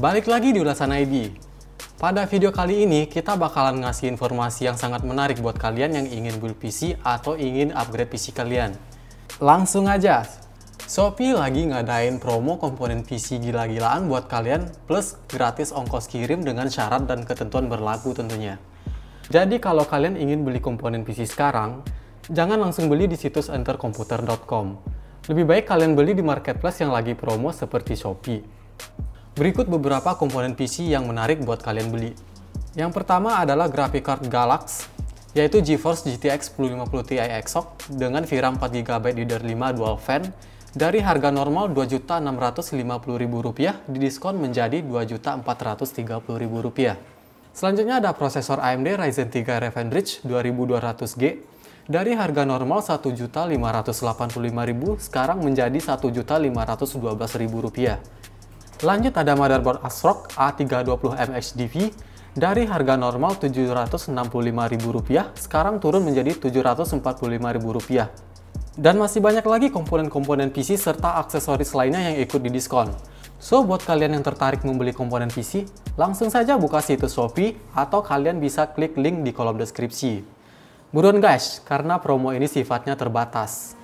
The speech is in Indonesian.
Balik lagi di ulasan ID. Pada video kali ini, kita bakalan ngasih informasi yang sangat menarik buat kalian yang ingin build PC atau ingin upgrade PC kalian. Langsung aja, Shopee lagi ngadain promo komponen PC gila-gilaan buat kalian plus gratis ongkos kirim dengan syarat dan ketentuan berlaku tentunya. Jadi kalau kalian ingin beli komponen PC sekarang, jangan langsung beli di situs entercomputer.com. Lebih baik kalian beli di marketplace yang lagi promo seperti Shopee. Berikut beberapa komponen PC yang menarik buat kalian beli. Yang pertama adalah graphic card Galax, yaitu GeForce GTX 1050 Ti Exoc dengan VRAM 4GB DDR5 Dual Fan dari harga normal Rp2.650.000 didiskon menjadi Rp2.430.000. Selanjutnya ada prosesor AMD Ryzen 3 Ravenbridge 2200G dari harga normal Rp1.585.000 sekarang menjadi Rp1.512.000. Lanjut ada motherboard ASRock A320M dari harga normal Rp765.000 sekarang turun menjadi Rp745.000. Dan masih banyak lagi komponen-komponen PC serta aksesoris lainnya yang ikut didiskon. So, buat kalian yang tertarik membeli komponen PC, langsung saja buka situs Shopee atau kalian bisa klik link di kolom deskripsi. Buruan guys, karena promo ini sifatnya terbatas.